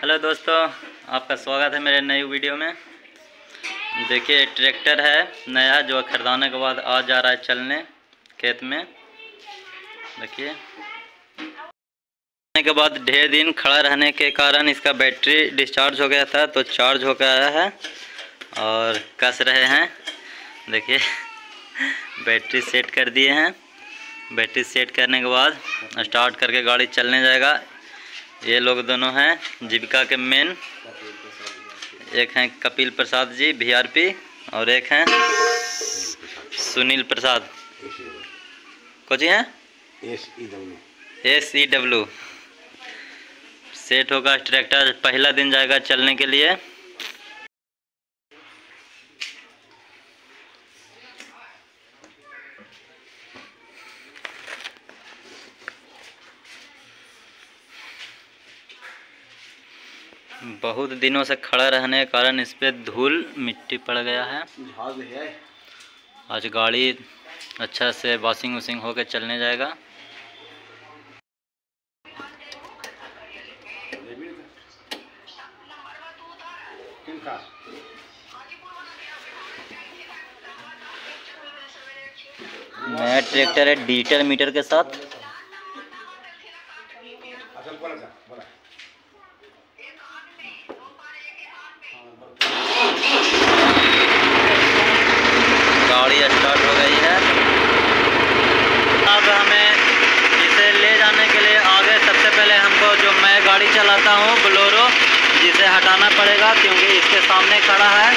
Hello दोस्तों, आपका स्वागत है मेरे नई वीडियो में। देखिए, ट्रैक्टर है नया जो खरीदाने के बाद आ जा रहा है चलने, खेत में। देखिए। के बाद ढेर दिन खड़ा रहने के कारण इसका बैटरी डिस्चार्ज हो गया था तो चार्ज होकर आया है और कस रहे हैं। देखिए, बैटरी सेट कर दिए हैं। बैटरी सेट करने के बाद स्टार्ट करके गाड़ी चलने जाएगा। ये लोग दोनों हैं, जीविका के मेन एक हैं कपिल प्रसाद जी वीआरपी और एक हैं सुनील प्रसाद। कोची हैं? एस ई डब्ल्यू सेट होगा ट्रैक्टर, पहला दिन जाएगा चलने के लिए। बहुत दिनों से खड़ा रहने के कारण इस पर धूल मिट्टी पड़ गया है। आज गाड़ी अच्छा से वॉशिंग वॉशिंग होकर चलने जाएगा। नया ट्रैक्टर है डिजिटल मीटर के साथ गाड़ी स्टार्ट हो गई है अब हमें इसे ले जाने के लिए आगे सबसे पहले हमको जो मैं गाड़ी चलाता हूँ, बोलोरो। जिसे हटाना पड़ेगा क्योंकि इसके सामने खड़ा है।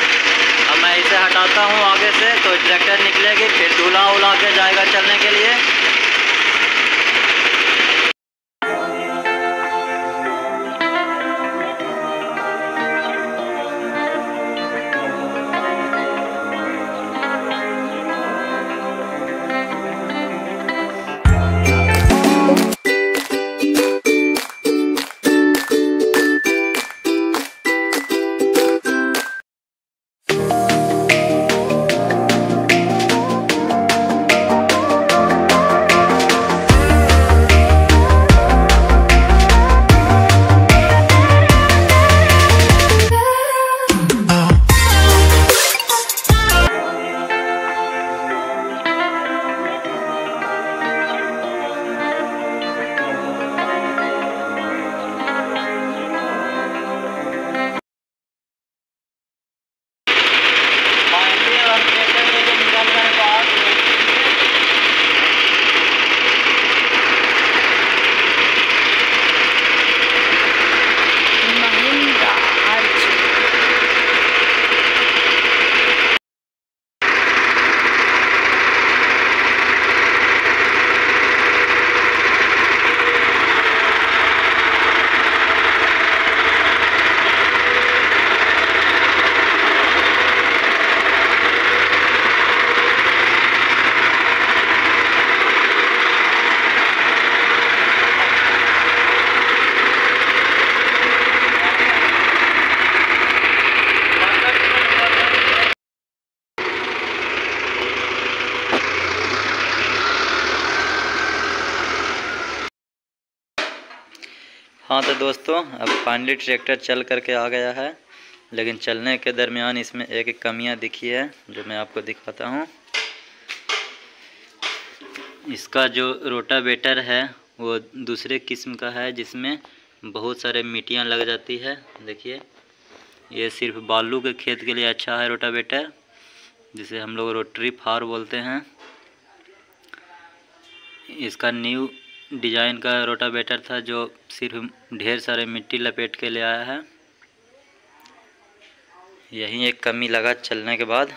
अब मैं इसे हटाता हूँ आगे से तो ट्रैक्टर निकलेगी, फिर धुला उला के जाएगा चलने के लिए। हाँ तो दोस्तों, अब फाइनली ट्रैक्टर चल करके आ गया है। लेकिन चलने के दरमियान इसमें एक एक कमियाँ दिखी है, जो मैं आपको दिखाता हूँ। इसका जो रोटावेटर है, वो दूसरे किस्म का है, जिसमें बहुत सारे मिट्टियाँ लग जाती है। देखिए, ये सिर्फ़ बालू के खेत के लिए अच्छा है रोटावेटर, जिसे हम लोग रोटरी फार बोलते हैं। इसका न्यू डिज़ाइन का रोटावेटर था जो सिर्फ़ ढेर सारे मिट्टी लपेट के ले आया है। यही एक कमी लगा चलने के बाद।